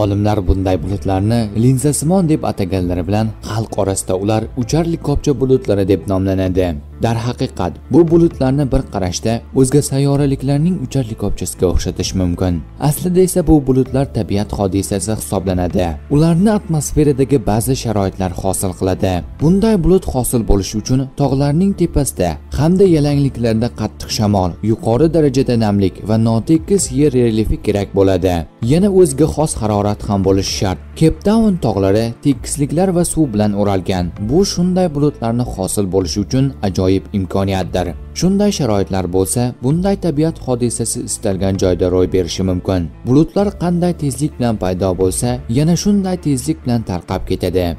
olimlar bunday bulutlarni linzasimon deb ataganlari bilan xalq orasida ular uchar likopcha bulutlari deb nomlanadi. Darhaqiqat bu bulutlarni bir qarashda o'zga sayyoraliklarning uchar likopchasiga o'xshatish mumkin. Aslida esa bu bulutlar tabiat hodisasi hisoblanadi. Ularni atmosferadagi ba'zi sharoitlar hosil qiladi. Bunday bulut hosil bo'lishi uchun tog'larning tepasida hamda yalangliklarda qattiq shamol yuqori darajada namlik va notekis yer relyefi kerak bo'ladi. Yana o'ziga xos harorat ham bo'lishi shart. Keptaun tog'lari tekisliklar va suv bilan o'ralgan. Bu shunday bulutlarni hosil bo'lishi uchun ajoyib imkoniyatdir. Shunday sharoitlar bo'lsa bunday tabiat hodisasi istalgan joyda ro'y berishi mumkin. Bulutlar qanday tezlik bilan paydo bo'lsa yana shunday tezlik bilan tarqab ketadi.